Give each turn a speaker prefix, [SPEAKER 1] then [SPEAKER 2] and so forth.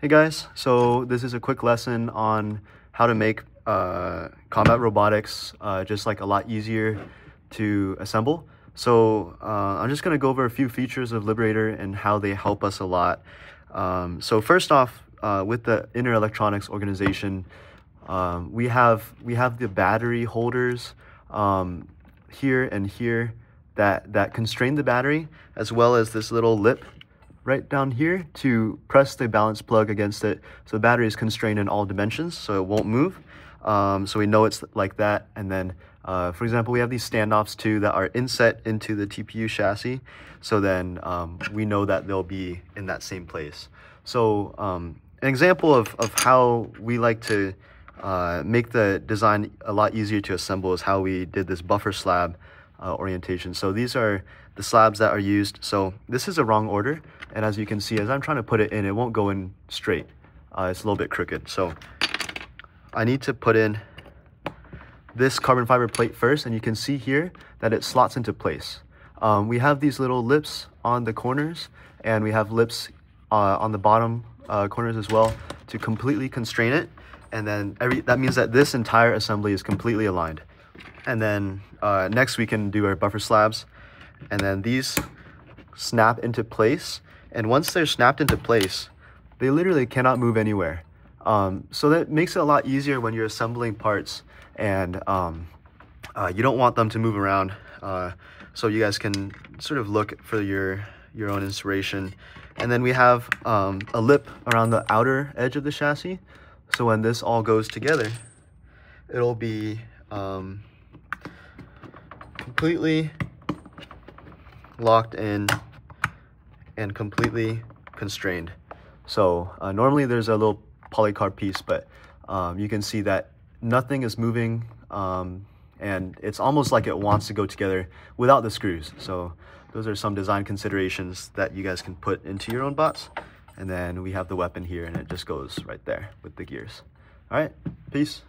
[SPEAKER 1] Hey guys, so this is a quick lesson on how to make uh, combat robotics uh, just like a lot easier to assemble. So uh, I'm just gonna go over a few features of Liberator and how they help us a lot. Um, so first off, uh, with the Inner Electronics organization, um, we have we have the battery holders um, here and here that that constrain the battery, as well as this little lip right down here to press the balance plug against it. So the battery is constrained in all dimensions, so it won't move. Um, so we know it's like that. And then, uh, for example, we have these standoffs too that are inset into the TPU chassis. So then um, we know that they'll be in that same place. So um, an example of, of how we like to uh, make the design a lot easier to assemble is how we did this buffer slab uh, orientation. So these are the slabs that are used. So this is a wrong order. And as you can see, as I'm trying to put it in, it won't go in straight. Uh, it's a little bit crooked. So I need to put in this carbon fiber plate first. And you can see here that it slots into place. Um, we have these little lips on the corners and we have lips uh, on the bottom uh, corners as well to completely constrain it. And then every, that means that this entire assembly is completely aligned. And then uh, next we can do our buffer slabs. And then these snap into place. And once they're snapped into place, they literally cannot move anywhere. Um, so that makes it a lot easier when you're assembling parts and um, uh, you don't want them to move around. Uh, so you guys can sort of look for your, your own inspiration. And then we have um, a lip around the outer edge of the chassis. So when this all goes together, it'll be um, completely locked in and completely constrained. So uh, normally there's a little polycarb piece, but um, you can see that nothing is moving um, and it's almost like it wants to go together without the screws. So those are some design considerations that you guys can put into your own bots. And then we have the weapon here and it just goes right there with the gears. All right, peace.